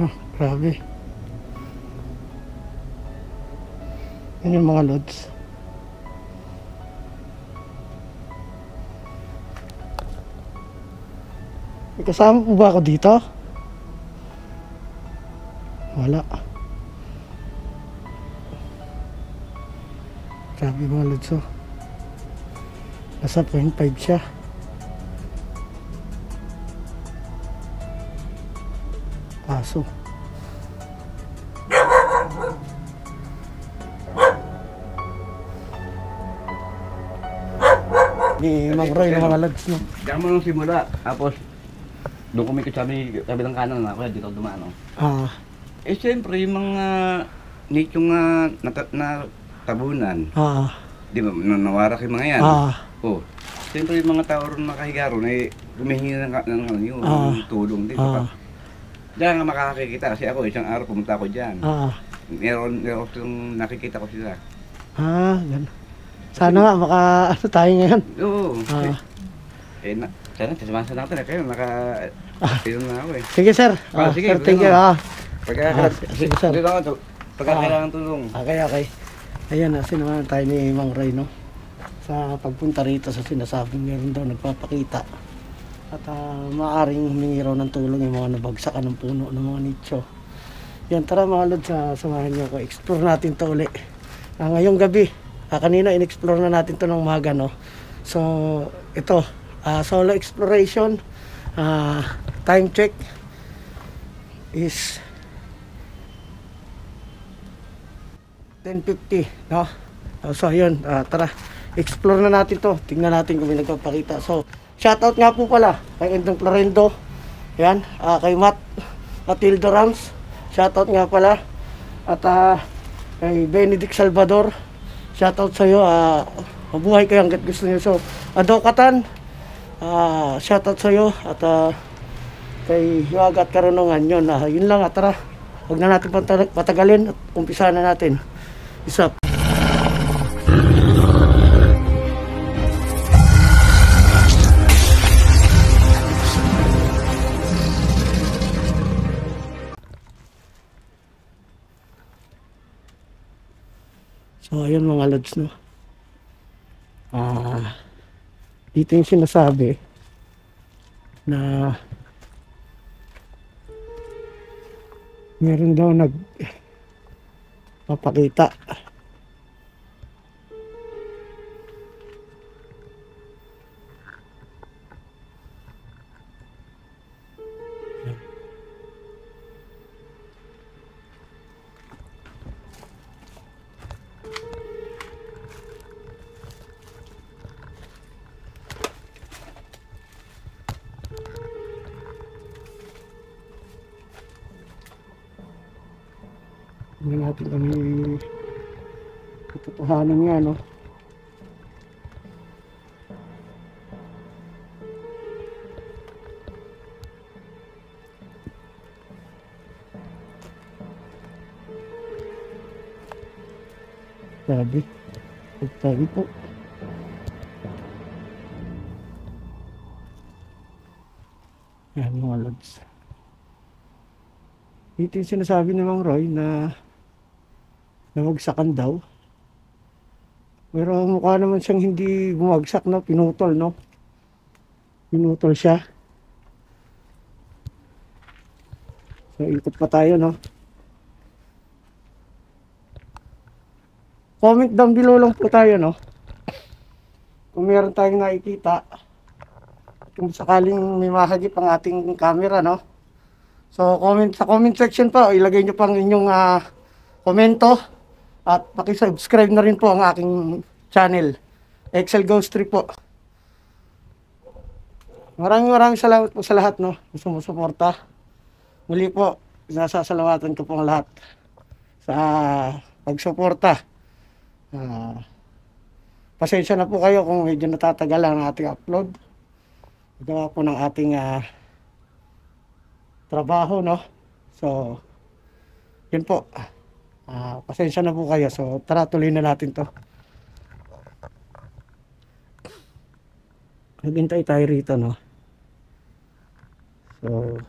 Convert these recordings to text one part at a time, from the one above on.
Oh, grabe. Yan yung mga loads. May kasama po ba ako dito? Wala. Grabe mga loads oh. Nasa 0.5 siya. Ni Mang Roy ng mga loads no. Diyan mo nung simula. Tapos, doon kumikot sabi, sabi ng kanan na, kaya dito dumaan. no? Ah, Eh, siyempre, yung mga nichong uh, nata, na tabunan, ah, di ba, na- nawarak yung mga yan. ah, Oh. Siyempre, yung mga tao ron nakahiga ron, eh, humihingi ng, ng, ng, ng, yung Ah. tulong dito. ah, Diyan nga makakakita kasi ako, isang araw pumunta ako dyan. ah, Meron, meron nakikita ko sila. ah, gan. Sana nga maka ano tayo ngayon. Oo. Ah, Eh, na, sana, tasamahan natin na kayo, naka, Pinom na ako eh. sige sir. Ah, Ah, sige, sir, thank you. Ah. Pagka, Ah, sige, sir. Dito ako, pagka Ah. kailangan tulong. Okay, okay. Ayan, na sinamahan tayo ni Mang Ray, no? Sa pagpunta rito sa sinasabing meron daw nagpapakita. At ah, maaaring humingi raw ng tulong yung mga nabagsakan ng puno ng mga nicho. Yan, tara mga lods, ah, samahan niyo ko. Explore natin to uli. Ah, ngayong gabi, ah, kanina in-explore na natin to ng maga, no? So, ito, ah, solo exploration, ah, time check is 10.50, no? Uh, so, ayun, ah, tara. Explore na natin to. Tingnan natin kung may nagpapakita. So, shoutout nga po pala kay Endong Florendo. Yan, ah, kay Matt Matildo Rams. Shoutout nga pala. At ah, kay Benedict Salvador. Shoutout sa iyo. Ah, mabuhay kayo hanggat gusto niyo. So, Adokatan. Ah, shoutout sa iyo. At ah, kay Hiwaga at Karunungan yun. Ah, yun lang, ah, tara. Huwag na natin patagalin at umpisa na natin. Isa. So, ayun mga lods, no? Ah, dito yung sinasabi na meron daw nag papakita. Katotohanan nga, no? Sabi. Sabi po. Yan mga lods. Ito yung sinasabi ni Mang Roy na nawagsakan daw. Pero mukha naman siyang hindi bumagsak no, pinutol no. Pinutol siya. So ikot pa tayo no. Comment down below lang po tayo no. Kung meron tayong nakikita. Kung sakaling may mahagip ang ating camera no. So comment sa comment section pa, ilagay niyo pang inyong ah, komento at paki-subscribe na rin po ang aking channel. Excel Ghost Trip po. Maraming maraming salamat po sa lahat no, sumusuporta. Muli po, nasasalamatan ko po ang lahat sa pagsuporta. Ah, pasensya na po kayo kung medyo natatagal ang ating upload. Gawa po ng ating ah, trabaho, no? So, yun po. Ah, pasensya na po kayo. So, tara, tuloy na natin to. Naghintay tayo rito, no? So,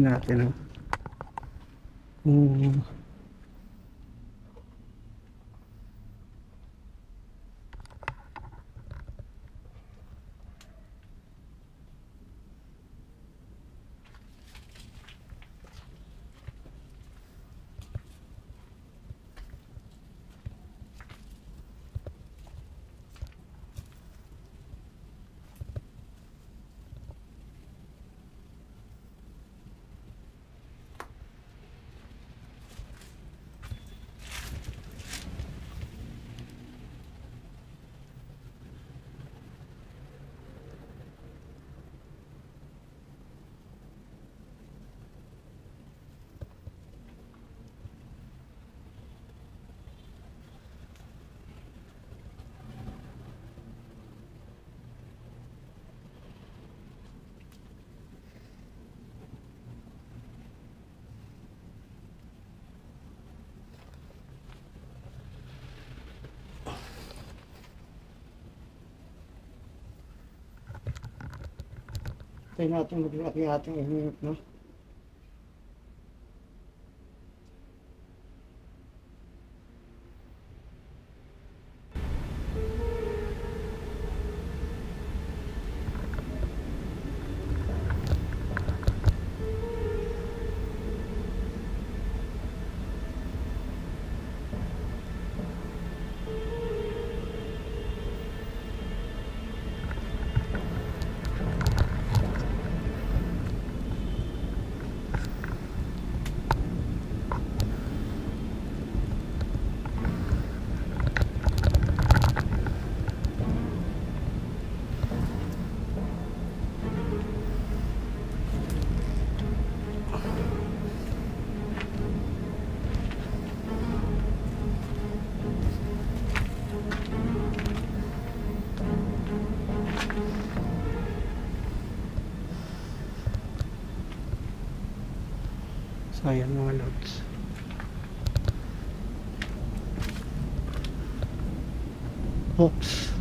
natin ah. Hmm. Tayo natin maglaki ating init, no? So, ayan mga lods. Oops.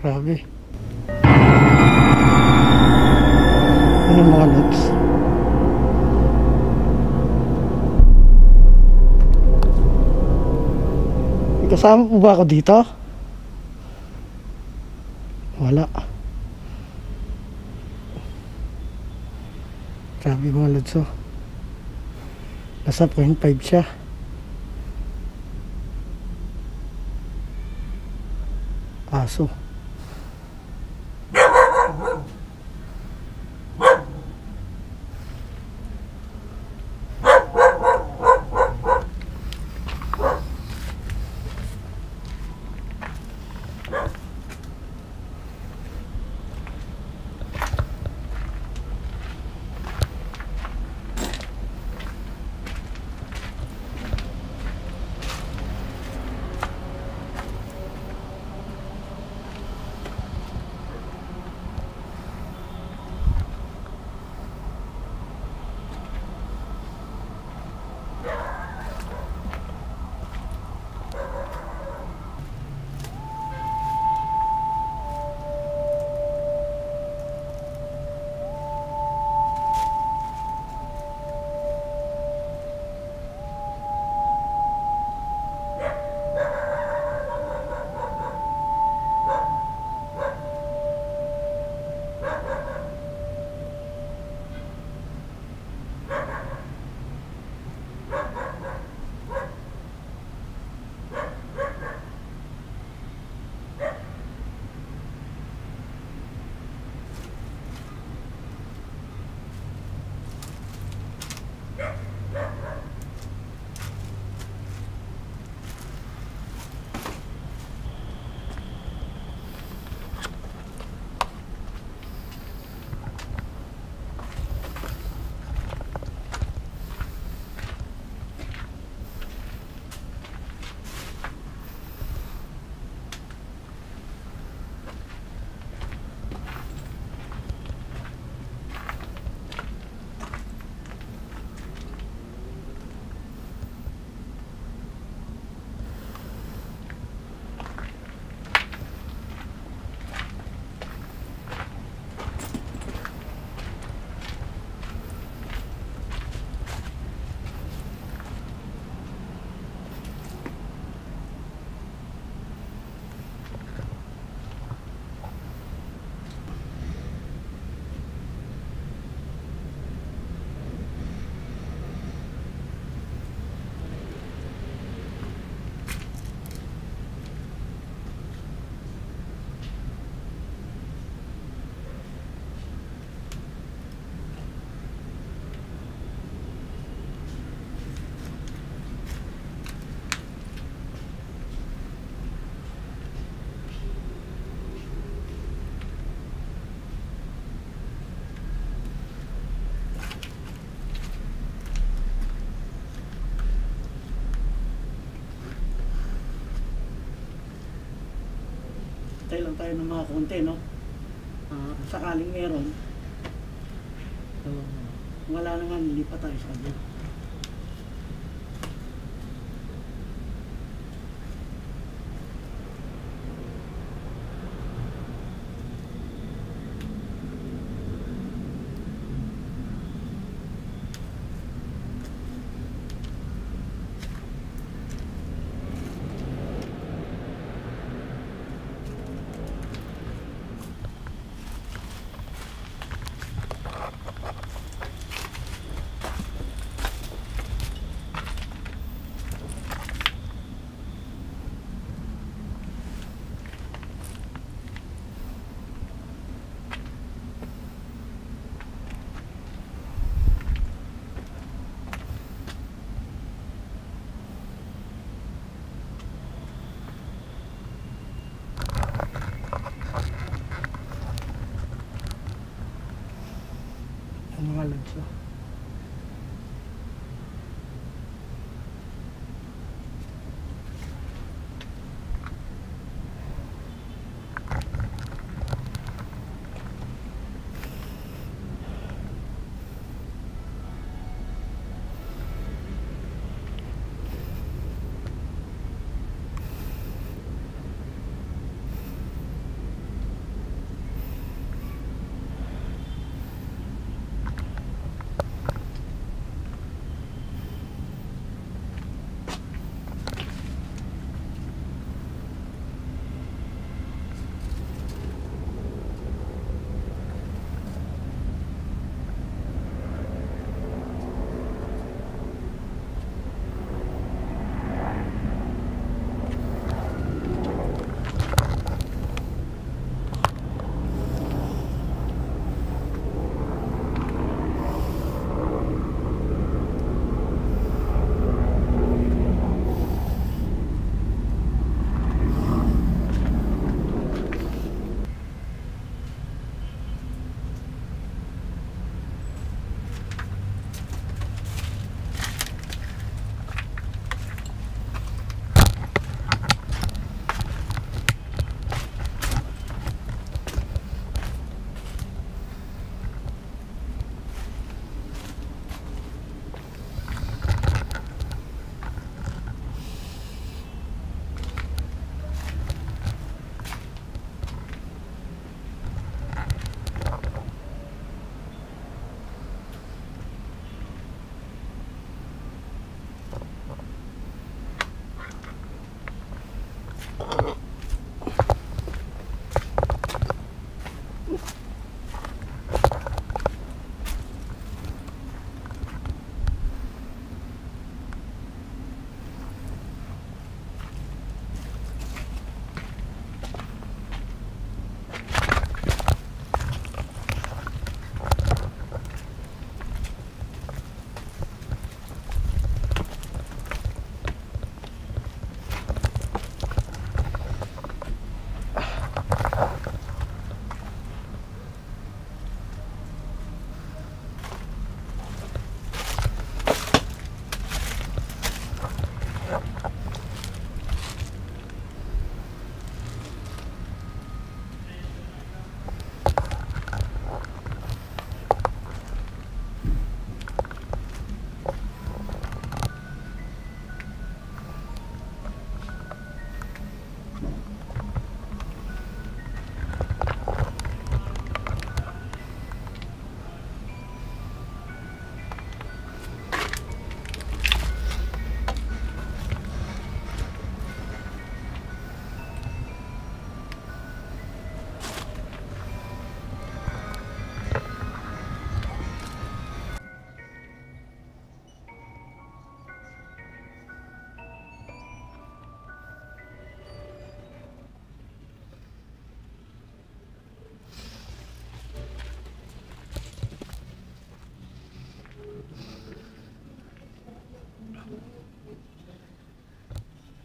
Grabe. Ano mga? May Kasama po ba ako dito? Wala. Grabe mga lods oh. Nasa 0.5 siya. Aso. Tayo lang tayo ng mga konti, no? Kung sakaling meron, so, wala naman, lipat tayo sa kanya.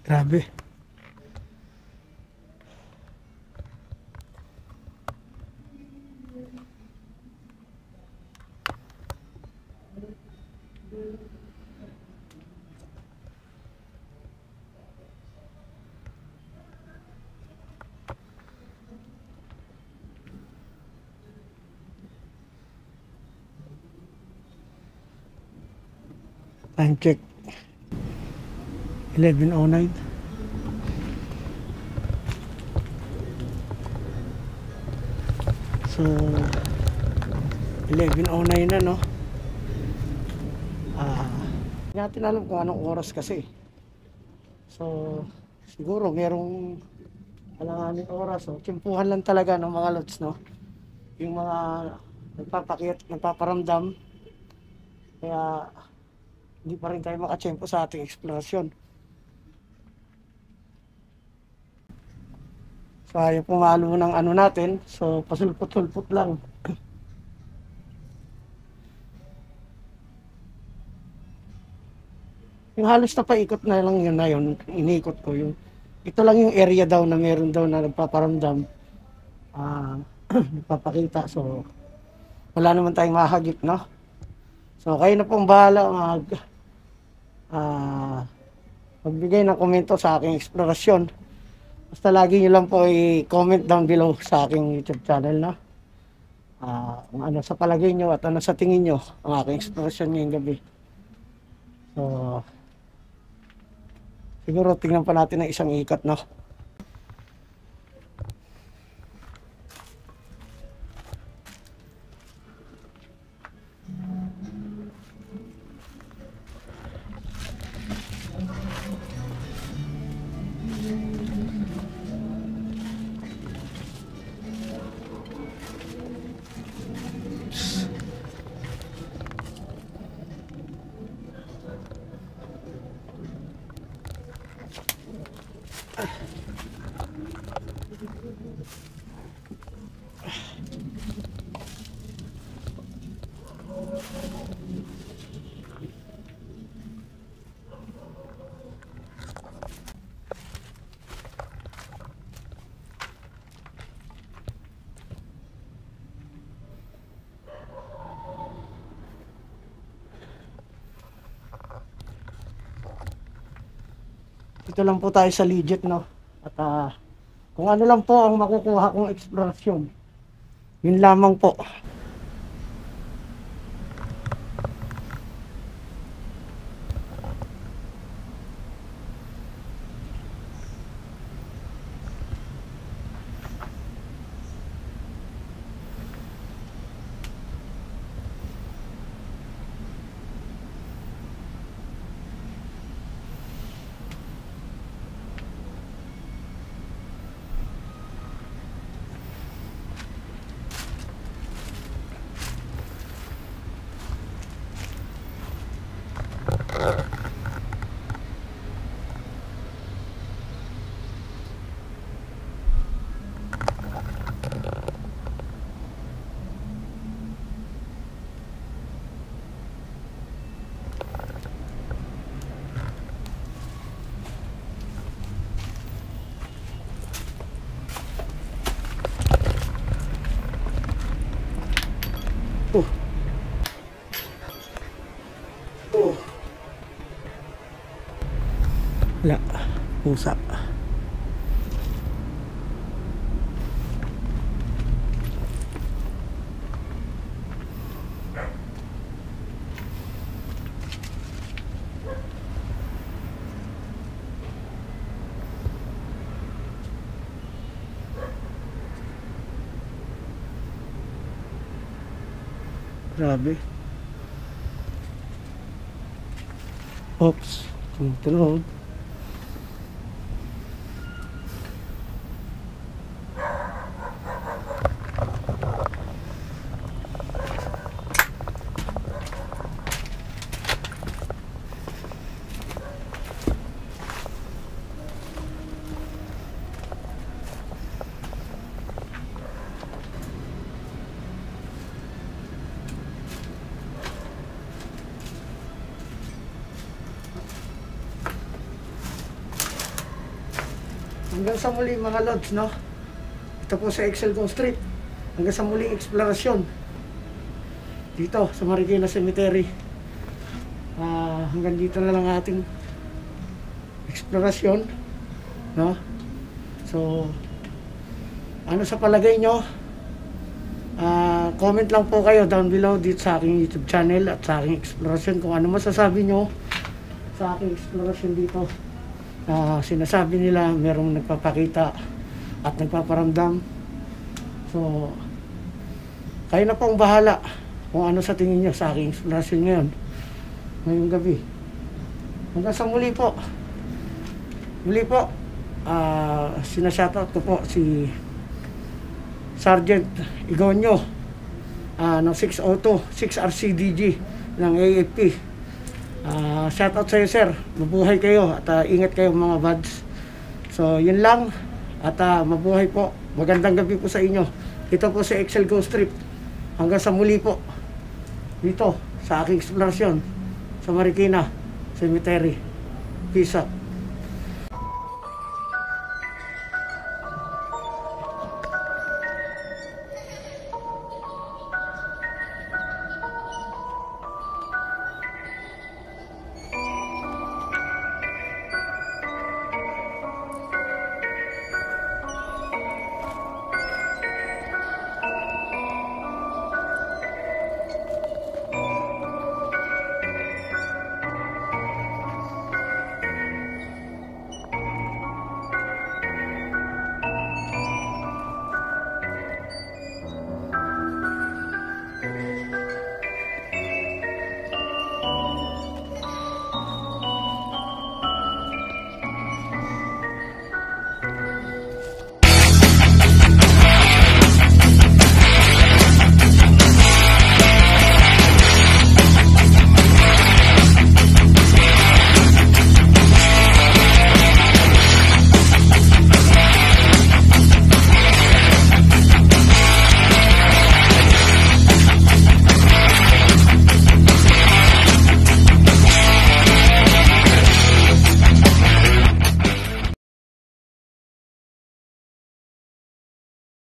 Grabe. Time check. 11.09. So, 11.09 na, no? Ah, hindi natin alam kung anong oras kasi. So, siguro merong alanganin oras. So, tsimpuhan lang talaga ng mga lods, no? Yung mga nagpapakit, nagpaparamdam. Kaya, hindi pa rin tayo makatsempo sa ating eksplorasyon. Ayaw pumalo ng ano natin, so pasulpot-sulpot lang. yung halos na paikot na lang yun na yun, inikot ko yung ito lang yung area daw na meron daw na nagpaparamdam. Ah nagpapakita. So wala naman tayong mahagip no? So kayo na pong bahala mag ah magbigay ng komento sa aking eksplorasyon Basta lagi nyo lang po i-comment down below sa aking YouTube channel na. Ah, kung ano sa palagay nyo at ano sa tingin nyo ang aking expression ngayong gabi. So, siguro tingnan pa natin ang isang ikat, no? Ito lang po tayo sa legit, no? At ah, kung ano lang po ang makukuha kong eksplorasyon, yun lamang po. Oh. Oh. Wala. Pusa. Grabe. Oops. Tunog. Sa muli mga lods, no? Ito po sa Excel Go Street. Hanggang sa muling eksplorasyon. Dito sa Marikina Cemetery. Ah, hanggang dito na lang ating eksplorasyon, no? So, ano sa palagay nyo? Ah, comment lang po kayo down below dito sa aking YouTube channel at sa aking exploration kung ano masasabi nyo sa aking exploration dito. Ah, sinasabi nila merong nagpapakita at nagpaparamdam. So, kayo na pong bahala kung ano sa tingin nyo sa aking exploration ngayon. Ngayong gabi. Hanggang sa muli po. Muli po, ah, sinashoutout ko po si Sergeant Igonyo ah ng 602, 6RCDG ng AFP. Ah, shoutout sa iyo sir. Mabuhay kayo at ah, ingat kayo mga buds. So, yun lang. At ah, mabuhay po. Magandang gabi po sa inyo. Ito po sa Excel Go Strip. Hanggang sa muli po. Dito, sa aking eksplorasyon sa Marikina Cemetery. Peace out.